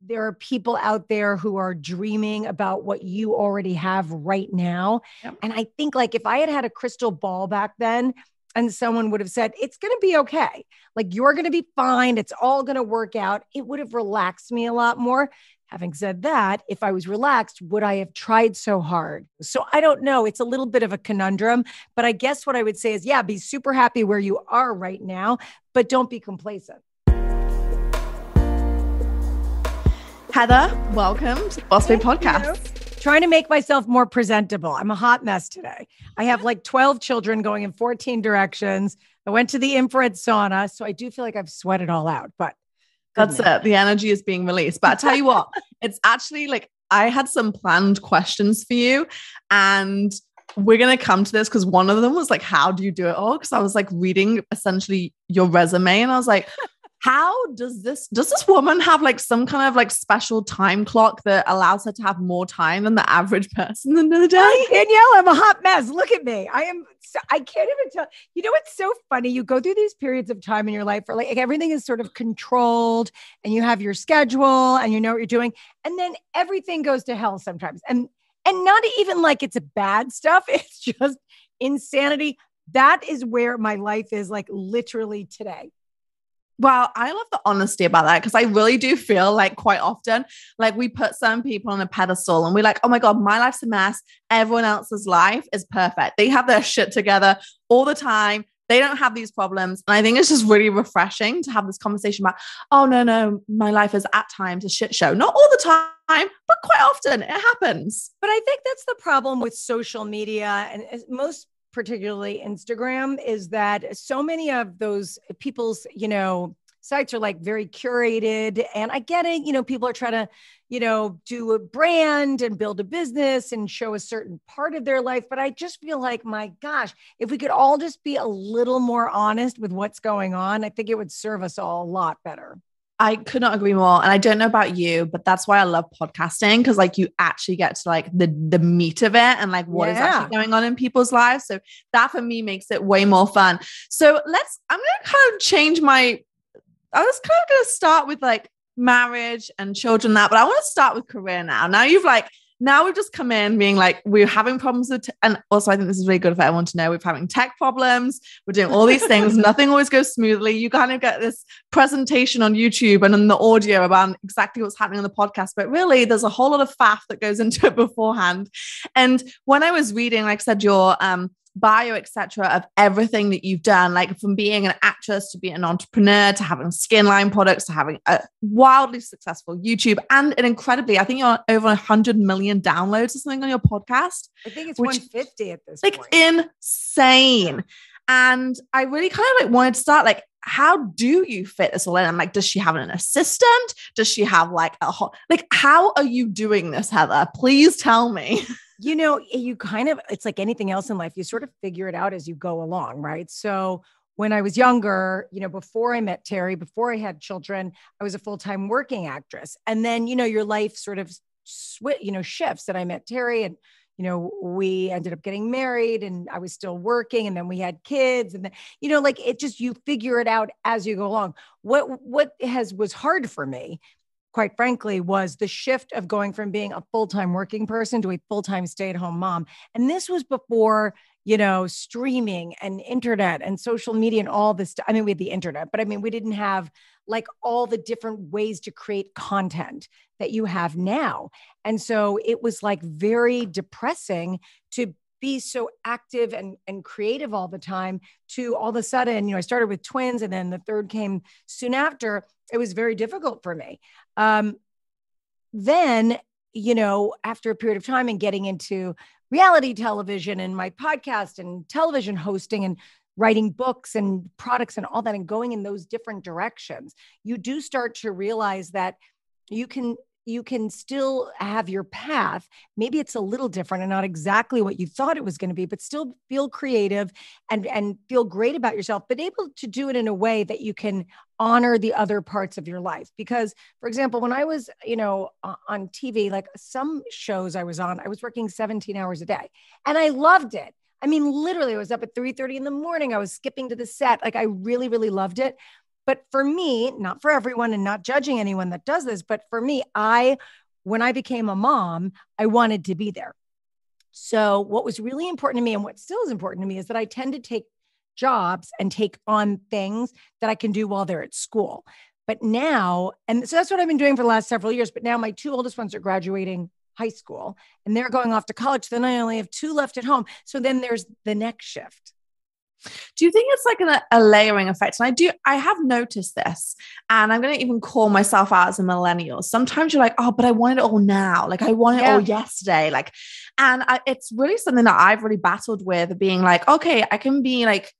there are people out there who are dreaming about what you already have right now. Yep. And I think like if I had had a crystal ball back then and someone would have said, it's going to be okay. Like you're going to be fine. It's all going to work out. It would have relaxed me a lot more. Having said that, if I was relaxed, would I have tried so hard? So I don't know. It's a little bit of a conundrum, but I guess what I would say is, yeah, be super happy where you are right now, but don't be complacent. Heather, welcome to the Boss Babe Podcast. Trying to make myself more presentable. I'm a hot mess today. I have like 12 children going in 14 directions. I went to the infrared sauna, so I do feel like I've sweated all out, but that's it. The energy is being released. But I tell you what, it's actually like I had some planned questions for you and we're going to come to this because one of them was like, How do you do it all? Because I was like reading essentially your resume and I was like, how does this does this woman have like some kind of like special time clock that allows her to have more time than the average person in the day? Danielle i'm a hot mess. Look at me. I am so, i can't even tell. You know what's so funny? You go through these periods of time in your life where like everything is sort of controlled and you have your schedule and you know what you're doing and then everything goes to hell sometimes. And and not even like it's a bad stuff. It's just insanity. That is where my life is like literally today well, I love the honesty about that because I really do feel like quite often, like we put some people on a pedestal and we're like, oh my God, my life's a mess. Everyone else's life is perfect. They have their shit together all the time. They don't have these problems. And I think it's just really refreshing to have this conversation about, oh, no, no, my life is at times a shit show. Not all the time, but quite often it happens. But I think that's the problem with social media and uh, most particularly Instagram, is that so many of those people's, you know, sites are like very curated. And I get it, you know, people are trying to, you know, do a brand and build a business and show a certain part of their life. But I just feel like, my gosh, if we could all just be a little more honest with what's going on, I think it would serve us all a lot better. I could not agree more. And I don't know about you, but that's why I love podcasting because like you actually get to like the the meat of it and like what yeah. is actually going on in people's lives. So that for me makes it way more fun. So let's I'm gonna kind of change my I was kind of gonna start with like marriage and children that, but I want to start with career now. Now you've like now we've just come in being like we're having problems with t- and also i think this is really good for everyone to know we're having tech problems we're doing all these things nothing always goes smoothly. You kind of get this presentation on youtube and in the audio about exactly what's happening on the podcast but really there's a whole lot of faff that goes into it beforehand. And when i was reading like i said your um bio, etc., of everything that you've done, like from being an actress to being an entrepreneur to having skin line products to having a wildly successful YouTube and an incredibly, I think you're over 100 million downloads or something on your podcast. I think it's which, 150 at this point. like point. insane. And I really kind of like wanted to start like, how do you fit this all in? I'm like, does she have an assistant? Does she have like a whole, like, how are you doing this, Heather? Please tell me. you know, eh, you kind of, it's like anything else in life, you sort of figure it out as you go along, right? So when I was younger, you know, before I met Terry, before I had children, I was a full time working actress. And then, you know, your life sort of, sw- you know, shifts. And I met Terry and, you know, we ended up getting married and I was still working and then we had kids and then, you know, like it just, you figure it out as you go along. What, what has, was hard for me quite frankly, was the shift of going from being a full time working person to a full time stay at home mom. And this was before, you know, streaming and internet and social media and all this. I mean, we had the internet, but I mean, we didn't have like all the different ways to create content that you have now. And so it was like very depressing to be so active and, and creative all the time to all of a sudden, you know, I started with twins and then the third came soon after. It was very difficult for me. Um, then, you know, after a period of time and getting into reality television and my podcast and television hosting and writing books and products and all that and going in those different directions, you do start to realize that you can you can still have your path. Maybe it's a little different and not exactly what you thought it was going to be, but still feel creative and, and feel great about yourself, but able to do it in a way that you can honor the other parts of your life. Because, for example, when I was, you know, on TV, like some shows I was on, I was working 17 hours a day and I loved it. I mean, literally, I was up at 3 30 in the morning. I was skipping to the set. Like, I really, really loved it But for me, not for everyone and not judging anyone that does this, but for me, I, when I became a mom, I wanted to be there. So, what was really important to me and what still is important to me is that I tend to take jobs and take on things that I can do while they're at school. But now, and so that's what I've been doing for the last several years. But now my two oldest ones are graduating high school and they're going off to college. Then I only have two left at home. So then there's the next shift. Do you think it's like an, a layering effect? And I do, I have noticed this, and I'm going to even call myself out as a millennial. Sometimes you're like, oh, but I want it all now. Like I want it yeah. all yesterday. Like, and I, it's really something that I've really battled with being like, okay, I can be like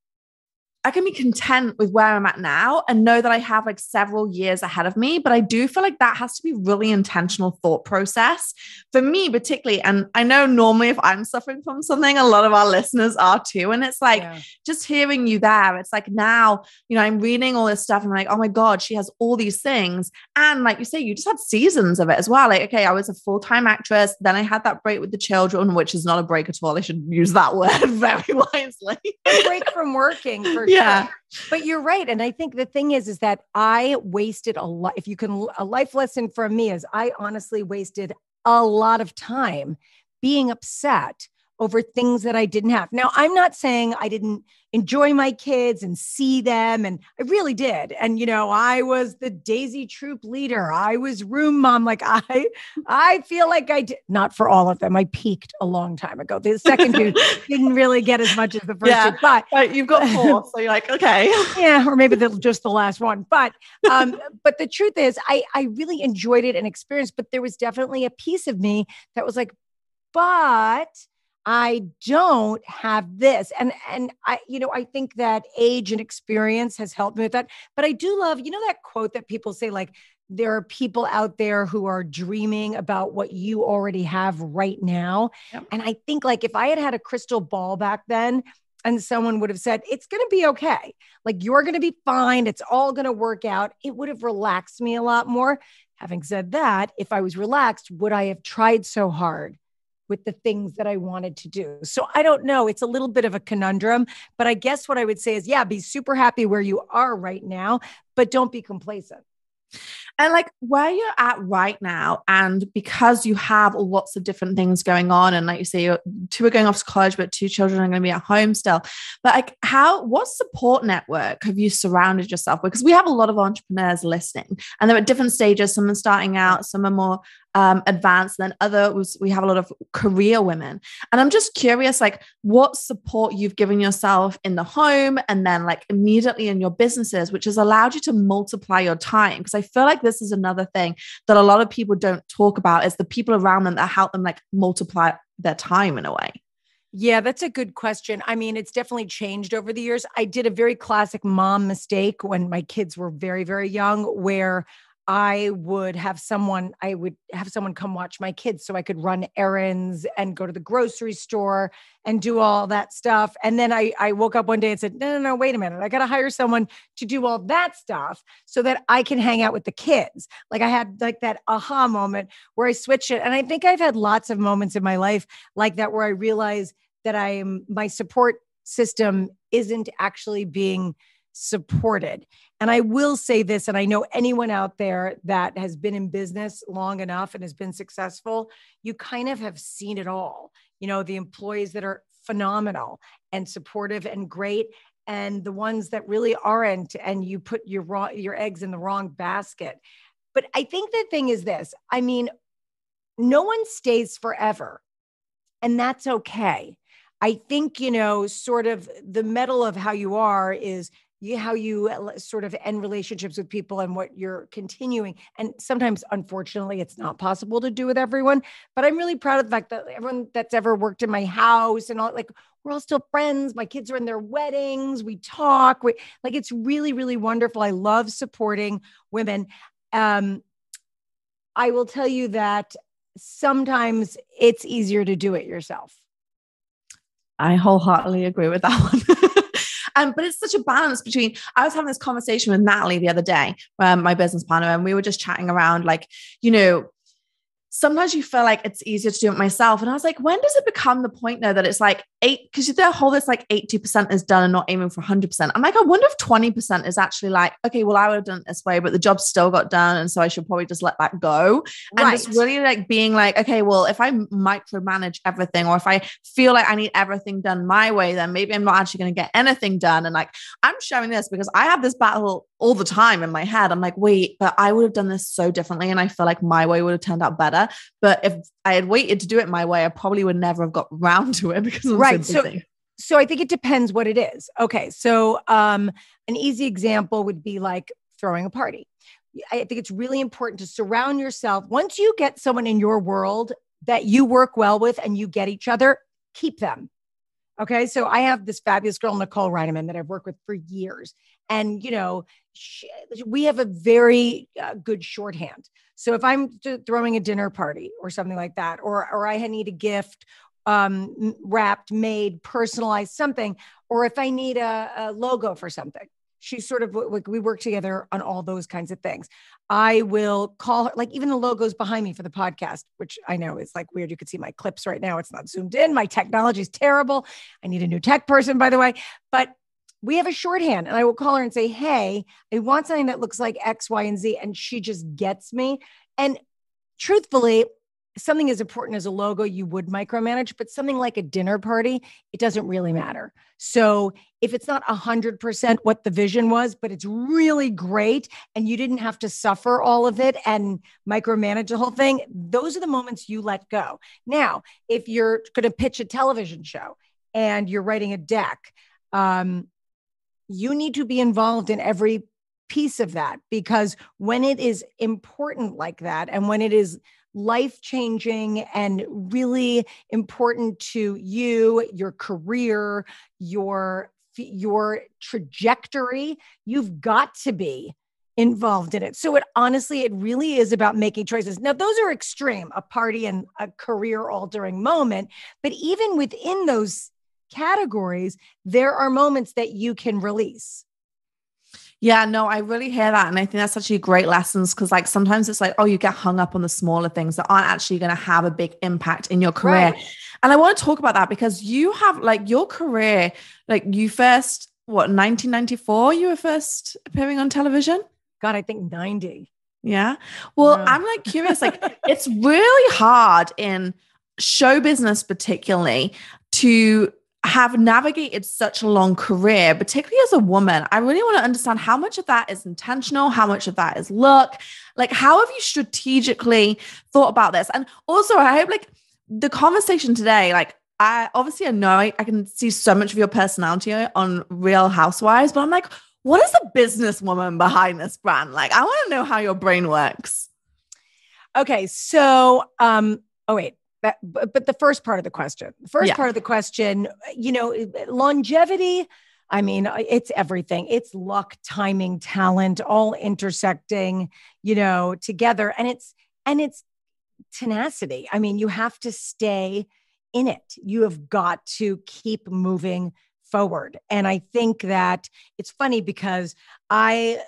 I can be content with where I'm at now and know that I have like several years ahead of me. But I do feel like that has to be really intentional thought process for me, particularly. And I know normally if I'm suffering from something, a lot of our listeners are too. And it's like yeah. just hearing you there, it's like now, you know, I'm reading all this stuff and I'm like, oh my God, she has all these things. And like you say, you just had seasons of it as well. Like, okay, I was a full time actress. Then I had that break with the children, which is not a break at all. I should use that word very wisely. a break from working for yeah. Sure. But you're right. And I think the thing is, is that I wasted a lot. If you can, a life lesson from me is I honestly wasted a lot of time being upset over things that I didn't have. Now, I'm not saying I didn't enjoy my kids and see them, and I really did. And you know, I was the Daisy Troop leader. I was room mom. Like I, I feel like I did not for all of them. I peaked a long time ago. The second two didn't really get as much as the first yeah, two, but right, you've got four, so you're like, okay, yeah, or maybe the, just the last one. But, um, but the truth is, I I really enjoyed it and experienced. But there was definitely a piece of me that was like, but I don't have this. And and I, you know, I think that age and experience has helped me with that. But I do love, you know, that quote that people say, like, there are people out there who are dreaming about what you already have right now. Yep. And I think like if I had had a crystal ball back then, and someone would have said, It's going to be okay. Like, you're going to be fine. It's all going to work out. It would have relaxed me a lot more. Having said that, if I was relaxed, would I have tried so hard? With the things that I wanted to do. So I don't know. It's a little bit of a conundrum, but I guess what I would say is yeah, be super happy where you are right now, but don't be complacent. And like where you're at right now, and because you have lots of different things going on, and like you say, two are going off to college, but two children are going to be at home still. But like, how, what support network have you surrounded yourself with? Because we have a lot of entrepreneurs listening, and they're at different stages. Some are starting out, some are more um, advanced than other was we have a lot of career women and i'm just curious like what support you've given yourself in the home and then like immediately in your businesses which has allowed you to multiply your time because i feel like this is another thing that a lot of people don't talk about is the people around them that help them like multiply their time in a way yeah, that's a good question. I mean, it's definitely changed over the years. I did a very classic mom mistake when my kids were very, very young, where I would have someone, I would have someone come watch my kids so I could run errands and go to the grocery store and do all that stuff. And then I, I woke up one day and said, no, no, no, wait a minute. I got to hire someone to do all that stuff so that I can hang out with the kids. Like I had like that aha moment where I switched it. And I think I've had lots of moments in my life like that where I realize that I am, my support system isn't actually being supported. And I will say this, and I know anyone out there that has been in business long enough and has been successful, you kind of have seen it all. You know, the employees that are phenomenal and supportive and great, and the ones that really aren't, and you put your raw, your eggs in the wrong basket. But I think the thing is this I mean, no one stays forever, and that's okay. I think, you know, sort of the mettle of how you are is you, how you uh, sort of end relationships with people and what you're continuing. And sometimes, unfortunately, it's not possible to do with everyone. But I'm really proud of the fact that everyone that's ever worked in my house and all, like, we're all still friends. My kids are in their weddings. We talk. We, like, it's really, really wonderful. I love supporting women. Um, I will tell you that sometimes it's easier to do it yourself. I wholeheartedly agree with that one. Um, but it's such a balance between. I was having this conversation with Natalie the other day, um, my business partner, and we were just chatting around, like, you know, sometimes you feel like it's easier to do it myself. And I was like, when does it become the point though that it's like eight because the whole this like 80% is done and not aiming for 100%. I'm like, I wonder if 20% is actually like, okay, well, I would have done it this way, but the job still got done. And so I should probably just let that go. Right. And just really like being like, okay, well, if I micromanage everything or if I feel like I need everything done my way, then maybe I'm not actually going to get anything done. And like, I'm showing this because I have this battle all the time in my head. I'm like, wait, but I would have done this so differently. And I feel like my way would have turned out better. But if I had waited to do it my way, I probably would never have got round to it because I'm right. So, so, so I think it depends what it is. Okay. So um, an easy example would be like throwing a party. I think it's really important to surround yourself. Once you get someone in your world that you work well with and you get each other, keep them. Okay. So I have this fabulous girl, Nicole Reineman, that I've worked with for years. And, you know, she, we have a very uh, good shorthand. So if I'm throwing a dinner party or something like that, or, or I need a gift um, wrapped, made, personalized something, or if I need a, a logo for something, she's sort of like we work together on all those kinds of things. I will call her, like even the logos behind me for the podcast, which I know is like weird. You could see my clips right now. It's not zoomed in. My technology is terrible. I need a new tech person, by the way. But we have a shorthand and I will call her and say, Hey, I want something that looks like X, Y, and Z. And she just gets me. And truthfully, something as important as a logo you would micromanage, but something like a dinner party, it doesn't really matter. So if it's not 100% what the vision was, but it's really great and you didn't have to suffer all of it and micromanage the whole thing, those are the moments you let go. Now, if you're going to pitch a television show and you're writing a deck, um, you need to be involved in every piece of that because when it is important like that and when it is life changing and really important to you, your career, your your trajectory, you've got to be involved in it. So it honestly, it really is about making choices. Now, those are extreme, a party and a career altering moment. But even within those categories, there are moments that you can release. Yeah, no, I really hear that. And I think that's actually great lessons because, like, sometimes it's like, oh, you get hung up on the smaller things that aren't actually going to have a big impact in your career. Right. And I want to talk about that because you have, like, your career, like, you first, what, 1994, you were first appearing on television? God, I think 90. Yeah. Well. I'm like curious, like, it's really hard in show business, particularly, to have navigated such a long career, particularly as a woman, I really want to understand how much of that is intentional, how much of that is luck. Like, how have you strategically thought about this? And also, I hope like the conversation today, like, I obviously I know I, can see so much of your personality on Real Housewives, but I'm like, what is the businesswoman behind this brand? Like, I want to know how your brain works. Okay, so um, oh wait, but, but the first part of the question, the first yeah. part of the question, you know, eh, eh, longevity. I mean, it's everything. It's luck, timing, talent, all intersecting, you know, together. And it's, and it's tenacity. I mean, you have to stay in it. You have got to keep moving forward. And I think that it's funny because I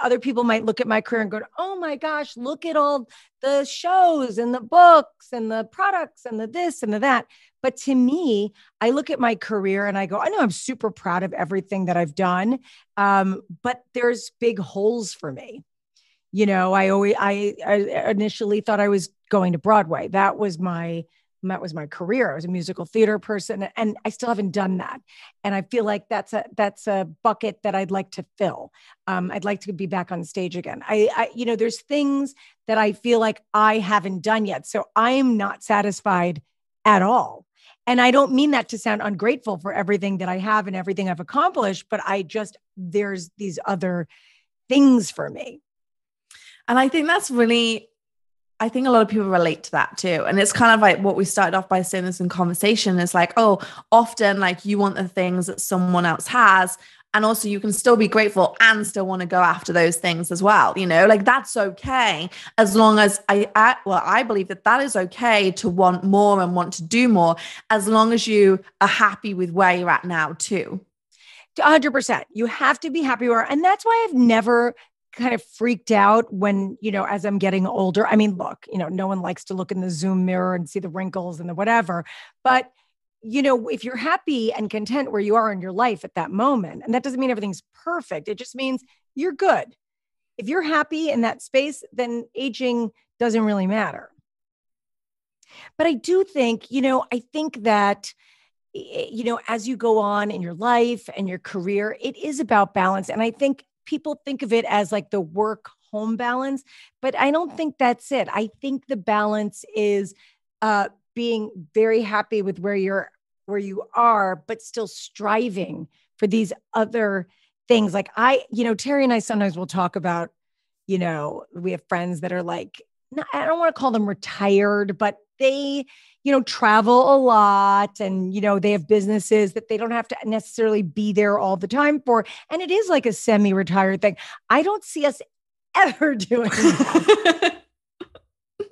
other people might look at my career and go, oh my gosh, look at all the shows and the books and the products and the this and the that. But to me, I look at my career and I go, I know I'm super proud of everything that I've done, um, but there's big holes for me. You know, I always, I, I initially thought I was going to Broadway. That was my that was my career. I was a musical theater person and I still haven't done that. And I feel like that's a that's a bucket that I'd like to fill. Um, I'd like to be back on stage again. I, I, you know, there's things that I feel like I haven't done yet. So I'm not satisfied at all. And I don't mean that to sound ungrateful for everything that I have and everything I've accomplished, but I just there's these other things for me. And I think that's really I think a lot of people relate to that too. And it's kind of like what we started off by saying this in conversation is like, oh, often like you want the things that someone else has. And also you can still be grateful and still want to go after those things as well. You know, like that's okay as long as I, I well, I believe that that is okay to want more and want to do more as long as you are happy with where you're at now too. 100%. You have to be happy where, and that's why I've never kind of freaked out when, you know, as I'm getting older. I mean, look, you know, no one likes to look in the Zoom mirror and see the wrinkles and the whatever, but you know, if you're happy and content where you are in your life at that moment, and that doesn't mean everything's perfect, it just means you're good. If you're happy in that space, then aging doesn't really matter. But I do think, you know, I think that, eh, you know, as you go on in your life and your career, it is about balance. And I think people think of it as like the work home balance, but I don't think that's it. I think the balance is uh, being very happy with where you're where you are, but still striving for these other things. Like I, you know, Terry and I sometimes will talk about, you know, we have friends that are like, I don't want to call them retired, but they, you know, travel a lot and, you know, they have businesses that they don't have to necessarily be there all the time for. And it is like a semi retired thing. I don't see us ever doing that.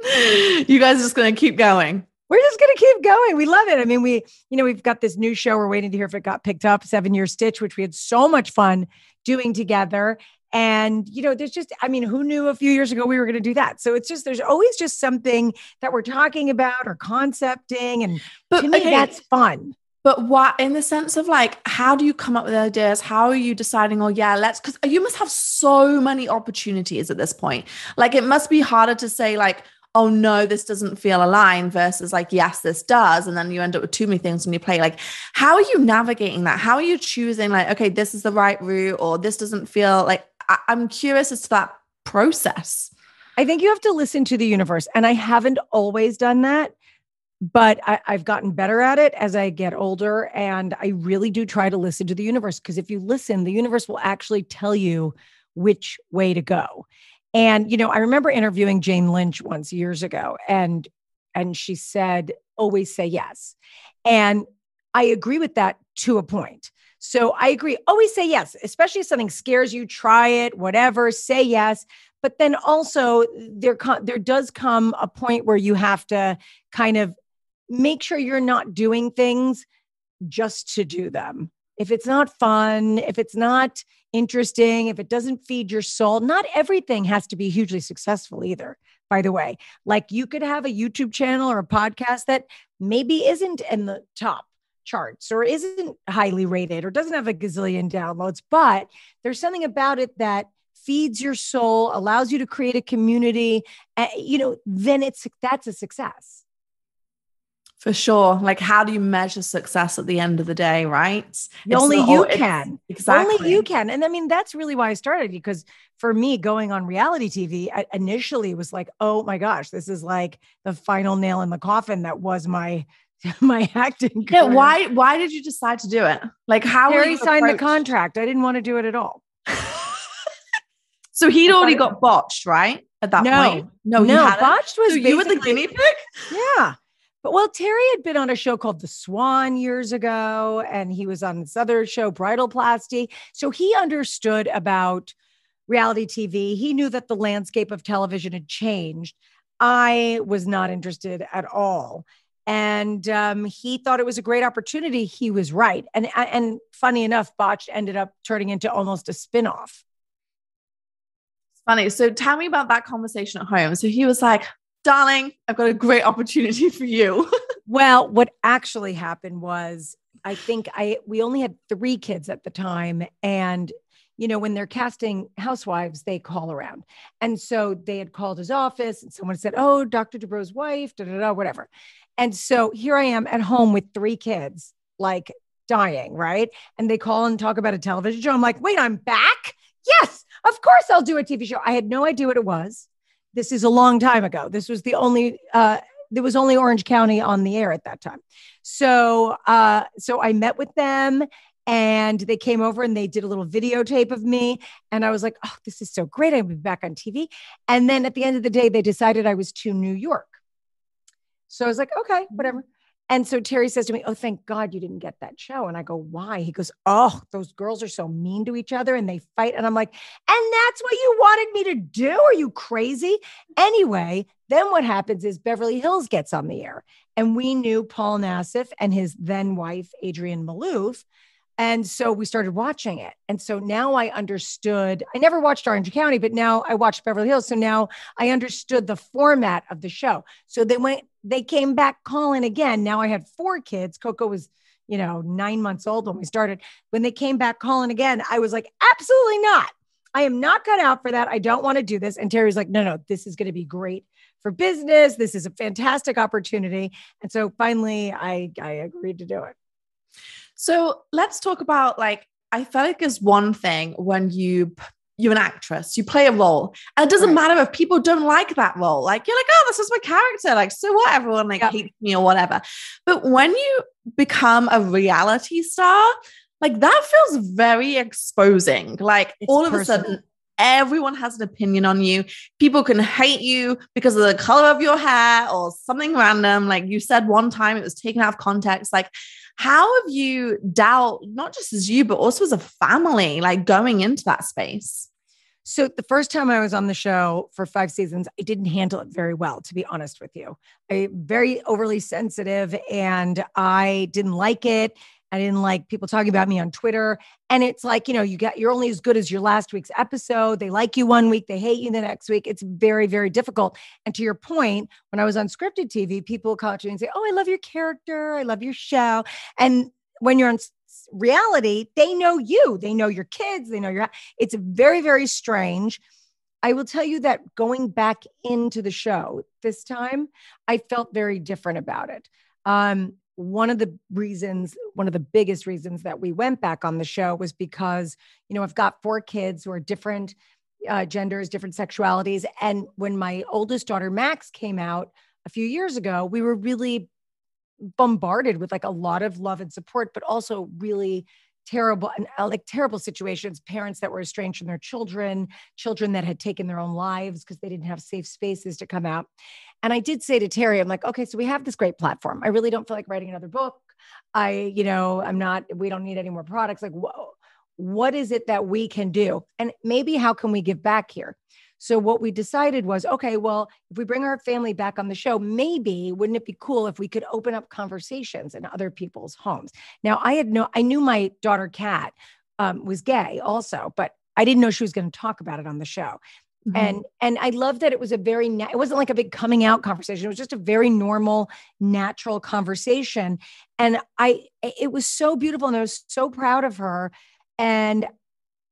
you guys are just going to keep going we're just going to keep going. We love it. I mean, we, you know, we've got this new show. We're waiting to hear if it got picked up, Seven Year Stitch, which we had so much fun doing together. And, you know, there's just, I mean, who knew a few years ago we were going to do that? So it's just, there's always just something that we're talking about or concepting. And but, to me, okay. that's fun. But what, in the sense of like, how do you come up with ideas? How are you deciding, oh, yeah, let's, because you must have so many opportunities at this point. Like, it must be harder to say, like, oh no, this doesn't feel aligned versus like, yes, this does. And then you end up with too many things when you play. Like, how are you navigating that? How are you choosing, like, okay, this is the right route or this doesn't feel like I- I'm curious as to that process. I think you have to listen to the universe. And I haven't always done that, but I, have gotten better at it as I get older. And I really do try to listen to the universe because if you listen, the universe will actually tell you which way to go. And you know, I remember interviewing Jane Lynch once years ago, and and she said, "Always say yes." And I agree with that to a point. So I agree, always say yes, especially if something scares you. Try it, whatever. Say yes. But then also there there does come a point where you have to kind of make sure you're not doing things just to do them if it's not fun, if it's not interesting, if it doesn't feed your soul, not everything has to be hugely successful either, by the way. Like you could have a YouTube channel or a podcast that maybe isn't in the top charts or isn't highly rated or doesn't have a gazillion downloads, but there's something about it that feeds your soul, allows you to create a community, uh, you know, then it's that's a success. For sure. Like, how do you measure success at the end of the day, right? It's Only you can. Exactly. Only you can. And I mean, that's really why I started because for me, going on reality TV I initially was like, oh my gosh, this is like the final nail in the coffin that was my my acting. Career. Yeah, why why did you decide to do it? Like how Harry signed the contract. I didn't want to do it at all. so he'd already got botched, right? At that no, point. No, no, botched was so you were the guinea pig? Yeah. But well, Terry had been on a show called The Swan years ago, and he was on this other show, Bridalplasty. So he understood about reality TV. He knew that the landscape of television had changed. I was not interested at all. And um, he thought it was a great opportunity. He was right. And, and funny enough, Botched ended up turning into almost a spinoff. It's funny. So tell me about that conversation at home. So he was like, darling, I've got a great opportunity for you. well, what actually happened was I think I we only had 3 kids at the time and you know when they're casting housewives they call around. And so they had called his office and someone said, "Oh, Dr. Dubrow's wife, da da da whatever." And so here I am at home with 3 kids like dying, right? And they call and talk about a television show. I'm like, "Wait, I'm back?" Yes, of course I'll do a TV show. I had no idea what it was this is a long time ago. This was the only uh, there was only Orange County on the air at that time. So uh, so I met with them and they came over and they did a little videotape of me and I was like, "Oh, this is so great. I'll be back on TV." And then at the end of the day they decided I was to New York. So I was like, "Okay, mm-hmm. whatever." And so Terry says to me, Oh, thank God you didn't get that show. And I go, Why? He goes, Oh, those girls are so mean to each other and they fight. And I'm like, And that's what you wanted me to do? Are you crazy? Anyway, then what happens is Beverly Hills gets on the air. And we knew Paul Nassif and his then wife, Adrienne Maloof, And so we started watching it. And so now I understood. I never watched Orange County, but now I watched Beverly Hills. So now I understood the format of the show. So they went, they came back calling again. Now I had four kids. Coco was, you know, nine months old when we started. When they came back calling again, I was like, absolutely not. I am not cut out for that. I don't want to do this. And Terry's like, no, no, this is going to be great for business. This is a fantastic opportunity. And so finally I, I agreed to do it. So let's talk about like, I feel like there's one thing when you you're an actress, you play a role, and it doesn't right. matter if people don't like that role. Like you're like, oh, this is my character. Like, so what? Everyone like yep. hates me or whatever. But when you become a reality star, like that feels very exposing. Like it's all of personal. a sudden, everyone has an opinion on you. People can hate you because of the color of your hair or something random. Like you said one time, it was taken out of context. Like, how have you dealt, not just as you, but also as a family, like going into that space? So the first time I was on the show for five seasons, I didn't handle it very well, to be honest with you. I very overly sensitive and I didn't like it. I didn't like people talking about me on Twitter. And it's like, you know, you got you're only as good as your last week's episode. They like you one week, they hate you the next week. It's very, very difficult. And to your point, when I was on scripted TV, people call to me and say, Oh, I love your character, I love your show. And when you're on reality, they know you, they know your kids, they know your it's very, very strange. I will tell you that going back into the show this time, I felt very different about it. Um, one of the reasons, one of the biggest reasons that we went back on the show was because, you know, I've got four kids who are different uh, genders, different sexualities. And when my oldest daughter, Max, came out a few years ago, we were really bombarded with like a lot of love and support, but also really terrible and uh, like terrible situations parents that were estranged from their children children that had taken their own lives because they didn't have safe spaces to come out. And i did say to terry i'm like okay so we have this great platform. I really don't feel like writing another book. I you know i'm not we don't need any more products. Like whoa what is it that we can do? And maybe how can we give back here so what we decided was, okay, well, if we bring our family back on the show, maybe wouldn't it be cool if we could open up conversations in other people's homes? Now, I had no, I knew my daughter Kat um, was gay also, but I didn't know she was going to talk about it on the show. Mm-hmm. And and I love that it was a very na- it wasn't like a big coming out conversation. It was just a very normal, natural conversation. And I it was so beautiful and I was so proud of her. And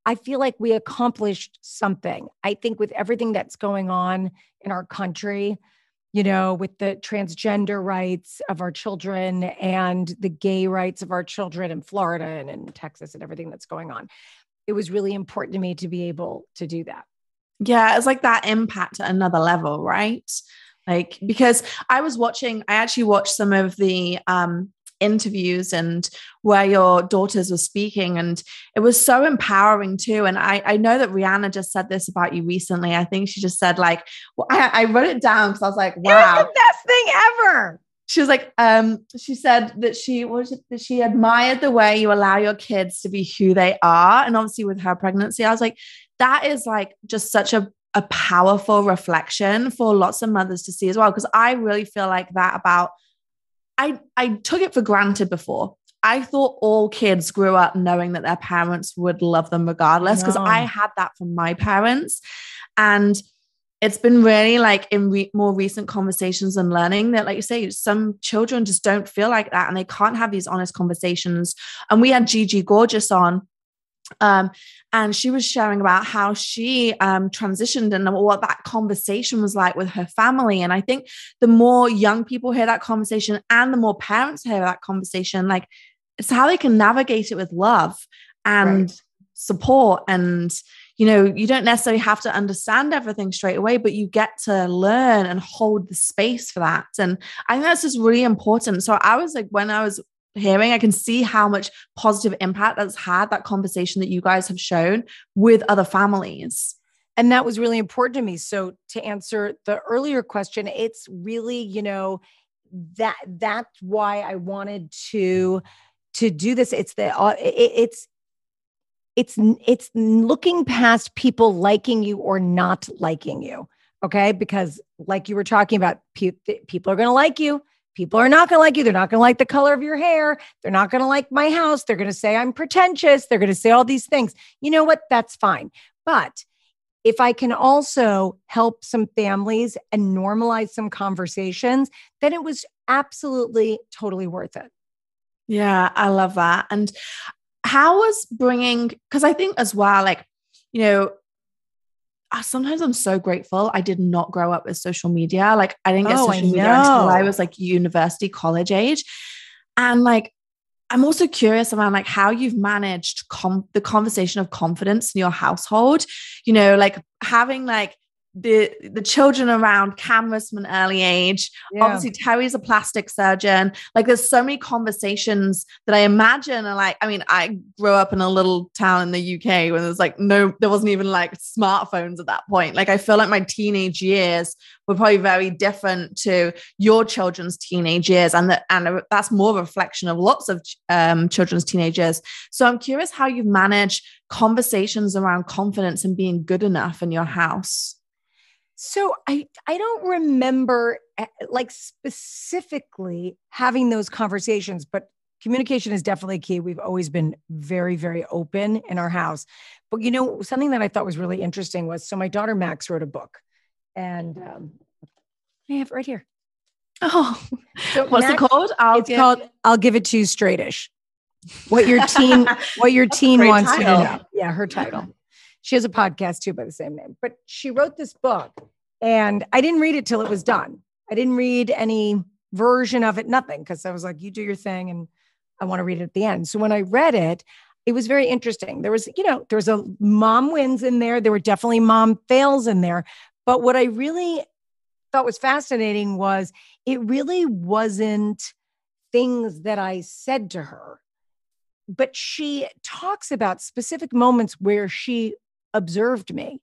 I feel like we accomplished something. I think with everything that's going on in our country, you know, with the transgender rights of our children and the gay rights of our children in Florida and in Texas and everything that's going on, it was really important to me to be able to do that. Yeah, it's like that impact at another level, right? Like, because I was watching, I actually watched some of the um, interviews and where your daughters were speaking and it was so empowering too. And i i know that rihanna just said this about you recently. I think she just said like well, I, I wrote it down because i was like wow it was the best thing ever. She was like um she said that she was that she admired the way you allow your kids to be who they are. And obviously with her pregnancy i was like that is like just such a a powerful reflection for lots of mothers to see as well. Because i really feel like that about I I took it for granted before. I thought all kids grew up knowing that their parents would love them regardless because no. I had that from my parents and it's been really like in re- more recent conversations and learning that like you say some children just don't feel like that and they can't have these honest conversations and we had Gigi Gorgeous on um, and she was sharing about how she um, transitioned and what that conversation was like with her family. And I think the more young people hear that conversation and the more parents hear that conversation, like it's how they can navigate it with love and right. support. And, you know, you don't necessarily have to understand everything straight away, but you get to learn and hold the space for that. And I think that's just really important. So I was like, when I was hearing. I can see how much positive impact that's had that conversation that you guys have shown with other families. And that was really important to me. So to answer the earlier question, it's really, you know, that that's why I wanted to to do this. It's the uh, it, it's it's it's looking past people liking you or not liking you okay because like you were talking about pe- people are going to like you people are not going to like you. They're not going to like the color of your hair. They're not going to like my house. They're going to say I'm pretentious. They're going to say all these things. You know what? That's fine. But if I can also help some families and normalize some conversations, then it was absolutely totally worth it. Yeah, I love that. And how was bringing, because I think as well, like, you know, sometimes I'm so grateful I did not grow up with social media. Like I didn't get oh, social media until I was like university, college age. And like I'm also curious around like how you've managed com- the conversation of confidence in your household. You know, like having like the the children around cameras from an early age. Yeah. Obviously, Terry's a plastic surgeon. Like, there's so many conversations that I imagine are like. I mean, I grew up in a little town in the UK when there's like no, there wasn't even like smartphones at that point. Like, I feel like my teenage years were probably very different to your children's teenage years, and that and that's more a reflection of lots of um, children's teenagers. So I'm curious how you've managed conversations around confidence and being good enough in your house. So I I don't remember eh, like specifically having those conversations, but communication is definitely key. We've always been very very open in our house. But you know something that I thought was really interesting was so my daughter Max wrote a book, and um, I have it right here. Oh, so what's Max, it called? I'll it's give- called I'll give it to you straightish. What your teen what your teen wants title. to know. Yeah, her title. She has a podcast too by the same name. But she wrote this book and I didn't read it till it was done. I didn't read any version of it, nothing, because I was like, you do your thing and I want to read it at the end. So when I read it, it was very interesting. There was, you know, there was a mom wins in there. There were definitely mom fails in there. But what I really thought was fascinating was it really wasn't things that I said to her, but she talks about specific moments where she observed me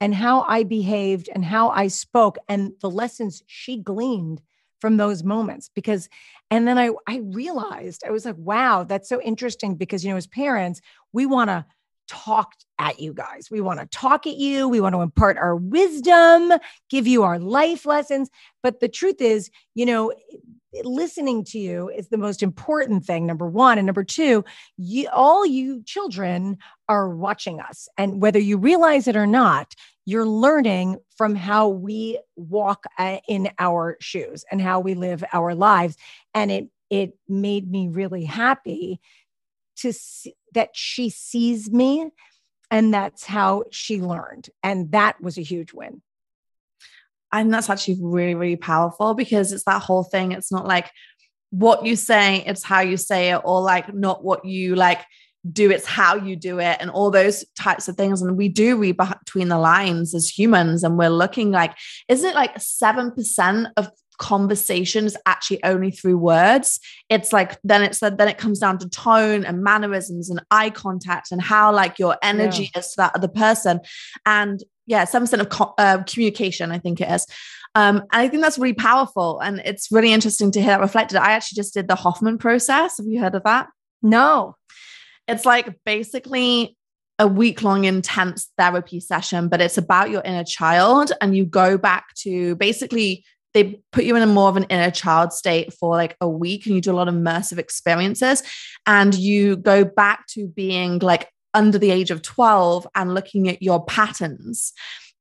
and how I behaved and how I spoke and the lessons she gleaned from those moments because and then I I realized I was like wow that's so interesting because you know as parents we want to talk at you guys. We want to talk at you. We want to impart our wisdom give you our life lessons. But the truth is you know listening to you is the most important thing number one. And number two you all you children are watching us. And whether you realize it or not you're learning from how we walk uh, in our shoes and how we live our lives. And it it made me really happy to see that she sees me and that's how she learned. And that was a huge win and that's actually really, really powerful because it's that whole thing. It's not like what you say, it's how you say it, or like not what you like do, it's how you do it, and all those types of things. And we do read between the lines as humans, and we're looking like, isn't it like 7% of conversations actually only through words it's like then it's that then it comes down to tone and mannerisms and eye contact and how like your energy yeah. is to that other person and yeah, some sort of co- uh, communication, I think it is. Um, and I think that's really powerful. And it's really interesting to hear that reflected. I actually just did the Hoffman process. Have you heard of that? No. It's like basically a week long intense therapy session, but it's about your inner child. And you go back to basically, they put you in a more of an inner child state for like a week and you do a lot of immersive experiences. And you go back to being like under the age of 12 and looking at your patterns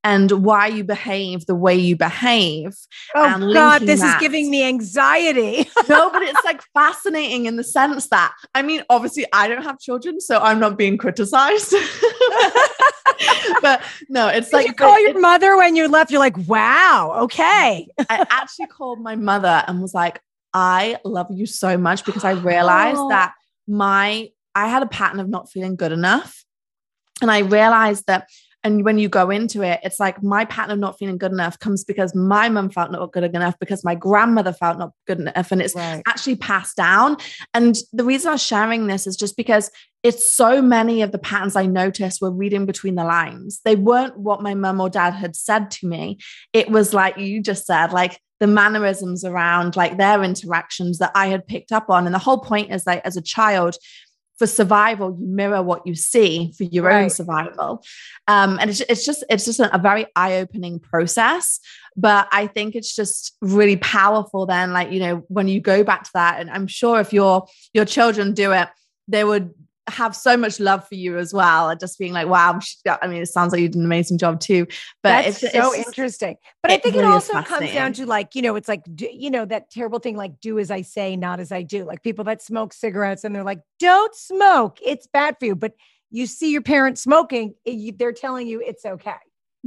and why you behave the way you behave. Oh God, this that. is giving me anxiety. no, but it's like fascinating in the sense that I mean, obviously, I don't have children, so I'm not being criticized. but no, it's Did like you call your mother when you left. You're like, wow, okay. I actually called my mother and was like, I love you so much because I realized oh. that my I had a pattern of not feeling good enough. And I realized that and when you go into it, it's like my pattern of not feeling good enough comes because my mum felt not good enough, because my grandmother felt not good enough. And it's right. actually passed down. And the reason I'm sharing this is just because it's so many of the patterns I noticed were reading between the lines. They weren't what my mum or dad had said to me. It was like you just said, like the mannerisms around like their interactions that I had picked up on. And the whole point is like as a child, for survival, you mirror what you see for your right. own survival. Um, and it's, it's just it's just a, a very eye-opening process. But I think it's just really powerful then, like, you know, when you go back to that, and I'm sure if your your children do it, they would have so much love for you as well. And just being like, wow, I mean, it sounds like you did an amazing job too. But That's it's so it's, interesting. But I think really it also comes down to like, you know, it's like, you know, that terrible thing like, do as I say, not as I do. Like people that smoke cigarettes and they're like, don't smoke, it's bad for you. But you see your parents smoking, eh, they're telling you it's okay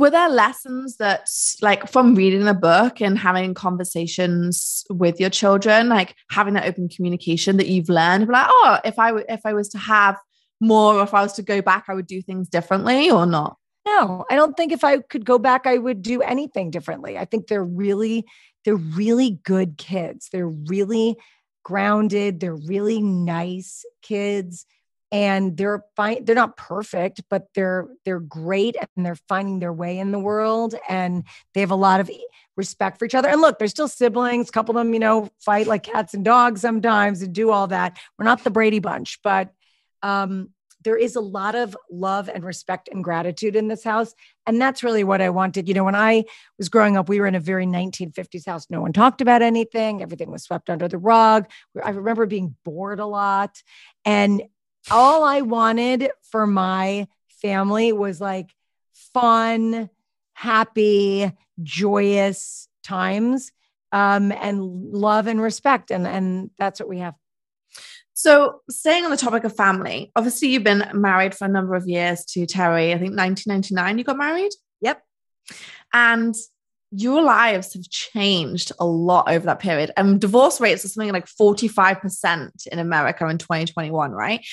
were there lessons that like from reading the book and having conversations with your children like having that open communication that you've learned like oh if i w- if i was to have more or if i was to go back i would do things differently or not? No i don't think if i could go back i would do anything differently. I think they're really they're really good kids. They're really grounded. They're really nice kids and they're fine they're not perfect but they're they're great and they're finding their way in the world and they have a lot of respect for each other and look they're still siblings a couple of them you know fight like cats and dogs sometimes and do all that we're not the brady bunch but um there is a lot of love and respect and gratitude in this house. And that's really what I wanted. You know, when I was growing up, we were in a very 1950s house. No one talked about anything, everything was swept under the rug. I remember being bored a lot. And all I wanted for my family was like fun, happy, joyous times um, and love and respect. And, and that's what we have. So, staying on the topic of family, obviously, you've been married for a number of years to Terry. I think 1999 you got married. Yep. And your lives have changed a lot over that period. And divorce rates are something like 45% in America in 2021, right?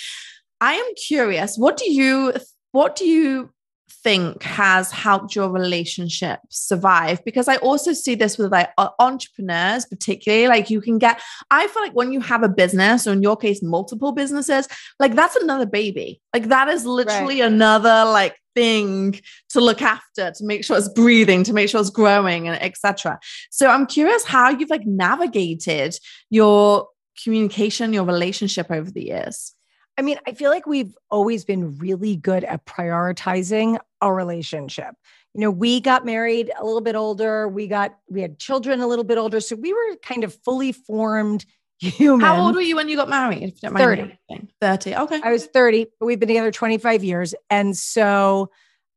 I am curious, what do you what do you think has helped your relationship survive? Because i also see this with like entrepreneurs particularly like you can get i feel like when you have a business or in your case multiple businesses like that's another baby. Like that is literally right. another like thing to look after to make sure it's breathing to make sure it's growing and etc so i'm curious how you've like navigated your communication your relationship over the years I mean, I feel like we've always been really good at prioritizing our relationship. You know, we got married a little bit older. We got we had children a little bit older, so we were kind of fully formed human. How old were you when you got married? 30. 30. Okay. I was 30, but we've been together 25 years. And so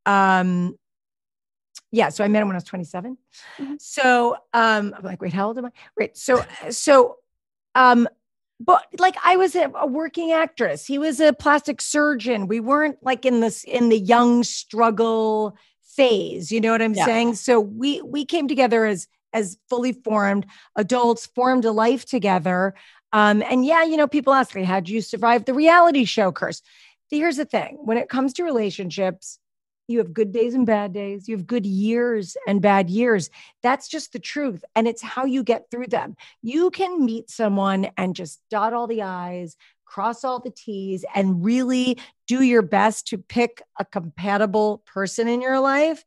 um yeah, so I met him when I was 27. Mm-hmm. So um I'm like, wait, how old am I? Right. So so um but like I was a, a, working actress. He was a plastic surgeon. We weren't like in this in the young struggle phase. You know what I'm yeah. saying? So we we came together as as fully formed adults, formed a life together. Um, and yeah, you know, people ask me, how do you survive the reality show curse? Here's the thing: when it comes to relationships, you have good days and bad days. You have good years and bad years. That's just the truth. And it's how you get through them. You can meet someone and just dot all the I's, cross all the T's, and really do your best to pick a compatible person in your life.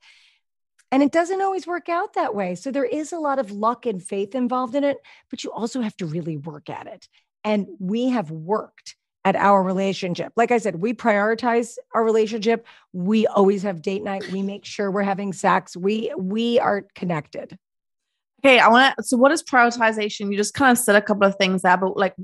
And it doesn't always work out that way. So there is a lot of luck and faith involved in it, but you also have to really work at it. And we have worked at our relationship. Like I said, we prioritize our relationship. We always have date night. We make sure we're having sex. We we are connected. Okay, I want to. So, what is prioritization? You just kind of said a couple of things there, but like,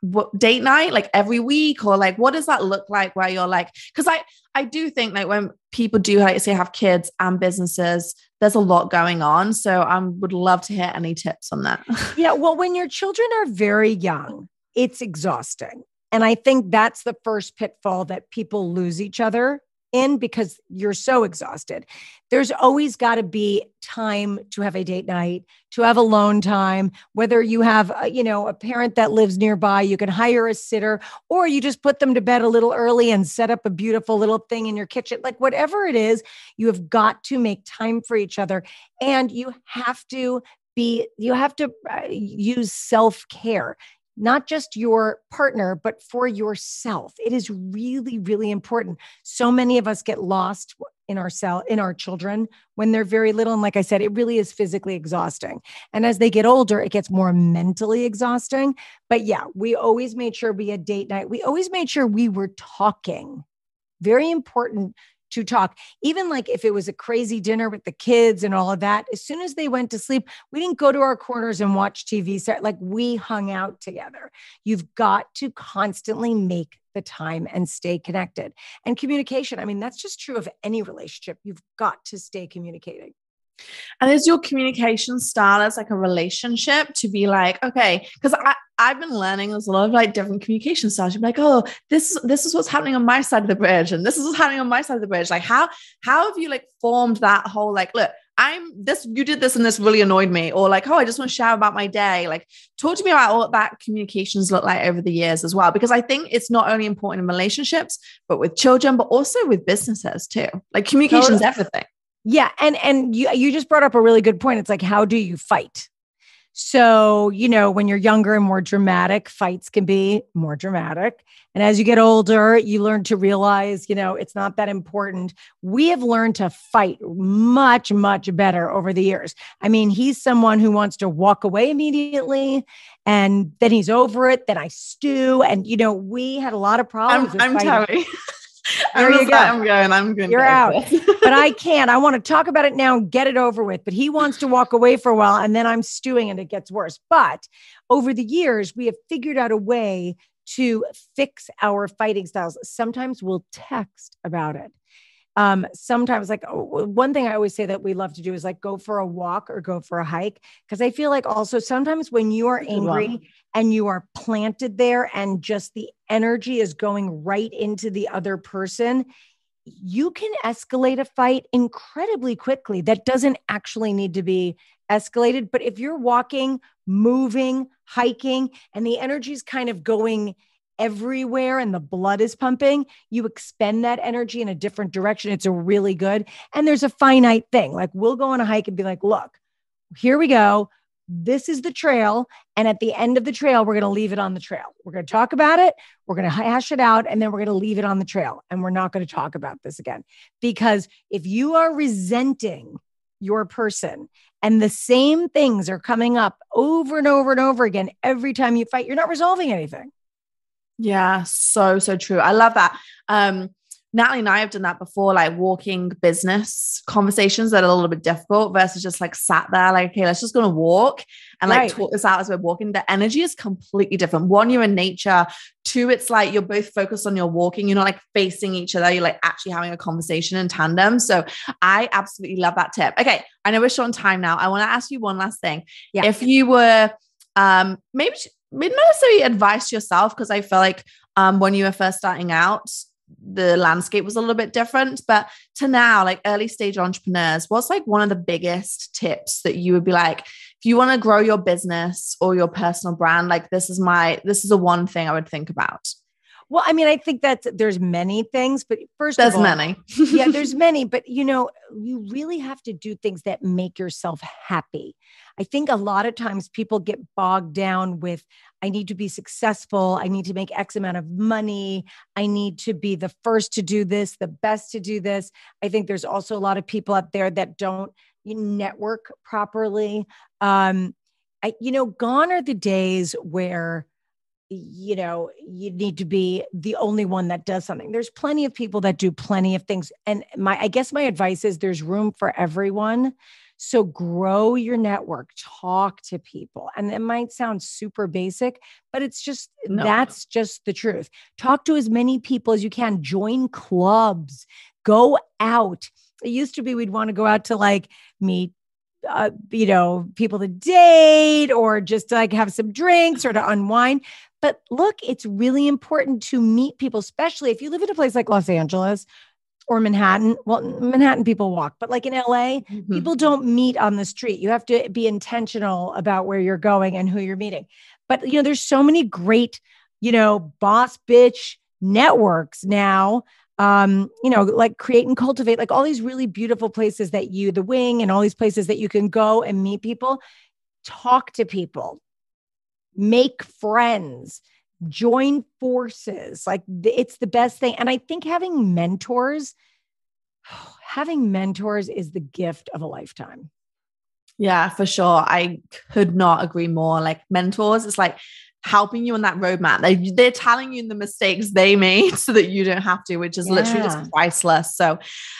what date night, like every week, or like, what does that look like? Where you're like, because I I do think like when people do like say have kids and businesses, there's a lot going on. So, I would love to hear any tips on that. yeah, well, when your children are very young, it's exhausting and I think that's the first pitfall that people lose each other in because you're so exhausted. There's always got to be time to have a date night, to have alone time, whether you have, a, you know, a parent that lives nearby, you can hire a sitter or you just put them to bed a little early and set up a beautiful little thing in your kitchen. Like whatever it is, you have got to make time for each other and you have to be you have to uh, use self-care not just your partner, but for yourself. It is really, really important. So many of us get lost in our cell in our children when they're very little and like i said it really is physically exhausting and as they get older it gets more mentally exhausting but yeah we always made sure we had date night we always made sure we were talking very important to talk. Even like if it was a crazy dinner with the kids and all of that, as soon as they went to sleep, we didn't go to our corners and watch TV. Like we hung out together. You've got to constantly make the time and stay connected. And communication, I mean, that's just true of any relationship. You've got to stay communicating. And is your communication style as like a relationship to be like, okay, because I, I've been learning there's a lot of like different communication styles. You're like, oh, this is this is what's happening on my side of the bridge, and this is what's happening on my side of the bridge. Like, how how have you like formed that whole like, look, I'm this, you did this and this really annoyed me, or like, oh, I just want to share about my day. Like, talk to me about what that communications look like over the years as well, because I think it's not only important in relationships, but with children, but also with businesses too. Like, communication is everything. Yeah, and and you you just brought up a really good point. It's like how do you fight? So, you know, when you're younger and more dramatic, fights can be more dramatic. And as you get older, you learn to realize, you know, it's not that important. We have learned to fight much, much better over the years. I mean, he's someone who wants to walk away immediately and then he's over it. Then I stew. And, you know, we had a lot of problems. I'm, I'm there you go. I'm going. I'm going. You're out. but I can't. I want to talk about it now and get it over with. But he wants to walk away for a while and then I'm stewing and it gets worse. But over the years, we have figured out a way to fix our fighting styles. Sometimes we'll text about it um, sometimes like oh, one thing I always say that we love to do is like go for a walk or go for a hike. Cause I feel like also sometimes when you are angry and you are planted there and just the energy is going right into the other person, you can escalate a fight incredibly quickly. That doesn't actually need to be escalated. But if you're walking, moving, hiking, and the energy is kind of going everywhere and the blood is pumping, you expend that energy in a different direction. It's a really good. And there's a finite thing. Like we'll go on a hike and be like, look, here we go. This is the trail. And at the end of the trail, we're going to leave it on the trail. We're going to talk about it. We're going to hash it out. And then we're going to leave it on the trail. And we're not going to talk about this again. Because if you are resenting your person and the same things are coming up over and over and over again every time you fight, you're not resolving anything. Yeah, so so true. I love that. Um Natalie and I have done that before, like walking business conversations that are a little bit difficult versus just like sat there, like, okay, let's just go and walk and like right. talk this out as we're walking. The energy is completely different. One, you're in nature. Two, it's like you're both focused on your walking. You're not like facing each other. You're like actually having a conversation in tandem. So I absolutely love that tip. Okay. I know we're short on time now. I want to ask you one last thing. Yeah. If you were um maybe not necessarily advice yourself because I feel like um, when you were first starting out, the landscape was a little bit different. But to now, like early stage entrepreneurs, what's like one of the biggest tips that you would be like, if you want to grow your business or your personal brand, like this is my, this is the one thing I would think about. Well, I mean, I think that there's many things, but first there's all, there's many. yeah, there's many, but you know, you really have to do things that make yourself happy. I think a lot of times people get bogged down with I need to be successful, I need to make X amount of money, I need to be the first to do this, the best to do this. I think there's also a lot of people out there that don't network properly. Um, I, you know, gone are the days where you know, you need to be the only one that does something. There's plenty of people that do plenty of things. And my, I guess my advice is there's room for everyone. So grow your network, talk to people. And it might sound super basic, but it's just no. that's just the truth. Talk to as many people as you can, join clubs, go out. It used to be we'd want to go out to like meet uh, you know, people to date or just to like have some drinks or to unwind. But look, it's really important to meet people, especially if you live in a place like Los Angeles or Manhattan. Well, Manhattan people walk, but like in LA, mm-hmm. people don't meet on the street. You have to be intentional about where you're going and who you're meeting. But you know, there's so many great, you know, boss bitch networks now. Um, you know, like create and cultivate, like all these really beautiful places that you, the wing, and all these places that you can go and meet people, talk to people, make friends, join forces. Like it's the best thing. And I think having mentors, having mentors is the gift of a lifetime. Yeah, for sure. I could not agree more. Like mentors, it's like helping you on that roadmap. They, they're telling you the mistakes they made so that you don't have to, which is yeah. literally just priceless. So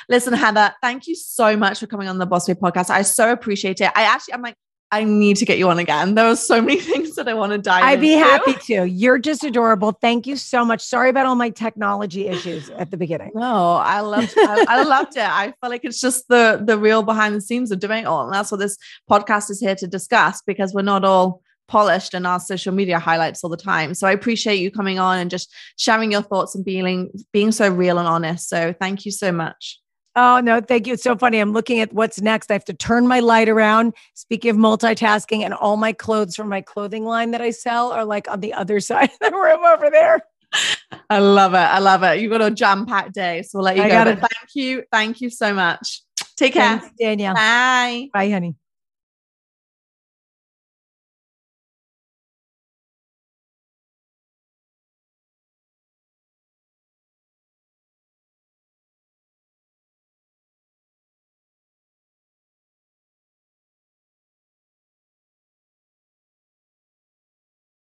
listen, Heather, thank you so much for coming on the Boss Babe podcast. I so appreciate it. I actually, I'm like, I need to get you on again. There are so many things that I want to dive into. I'd be happy to. You're just adorable. Thank you so much. Sorry about all my technology issues at the beginning. No, I loved I, I loved it. I feel like it's just the the real behind the scenes of doing it all. And that's what this podcast is here to discuss because we're not all polished in our social media highlights all the time. So I appreciate you coming on and just sharing your thoughts and being being so real and honest. So thank you so much. Oh, no, thank you. It's so funny. I'm looking at what's next. I have to turn my light around. Speaking of multitasking, and all my clothes from my clothing line that I sell are like on the other side of the room over there. I love it. I love it. You've got a jam packed day. So we'll let you I go. Thank you. Thank you so much. Take care. Thanks, Danielle. Bye. Bye, honey.